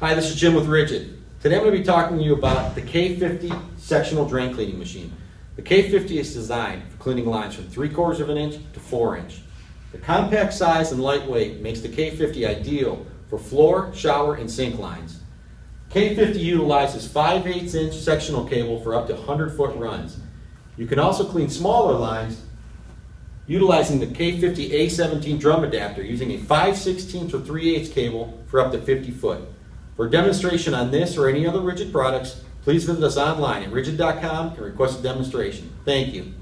Hi, this is Jim with RIDGID. Today I'm going to be talking to you about the K50 sectional drain cleaning machine. The K50 is designed for cleaning lines from 3 quarters of an inch to 4 inch. The compact size and lightweight makes the K50 ideal for floor, shower, and sink lines. K50 utilizes 5 8 inch sectional cable for up to 100 foot runs. You can also clean smaller lines utilizing the K50 A17 drum adapter using a 5 16 or 3 8 cable for up to 50 foot. For demonstration on this or any other RIDGID products, please visit us online at ridgid.com and request a demonstration. Thank you.